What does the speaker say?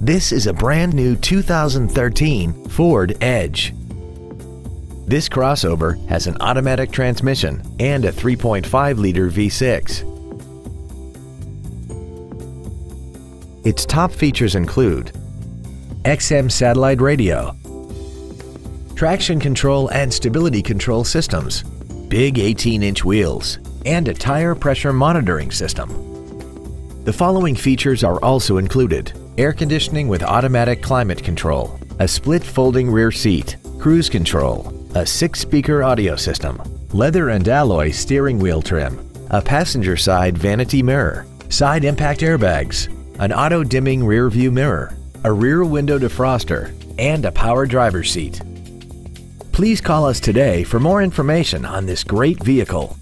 This is a brand new 2013 Ford Edge. This crossover has an automatic transmission and a 3.5-liter V6. Its top features include XM satellite radio, traction control and stability control systems, big 18-inch wheels, and a tire pressure monitoring system. The following features are also included. Air conditioning with automatic climate control, a split folding rear seat, cruise control, a six-speaker audio system, leather and alloy steering wheel trim, a passenger side vanity mirror, side impact airbags, an auto-dimming rear view mirror, a rear window defroster, and a power driver's seat. Please call us today for more information on this great vehicle.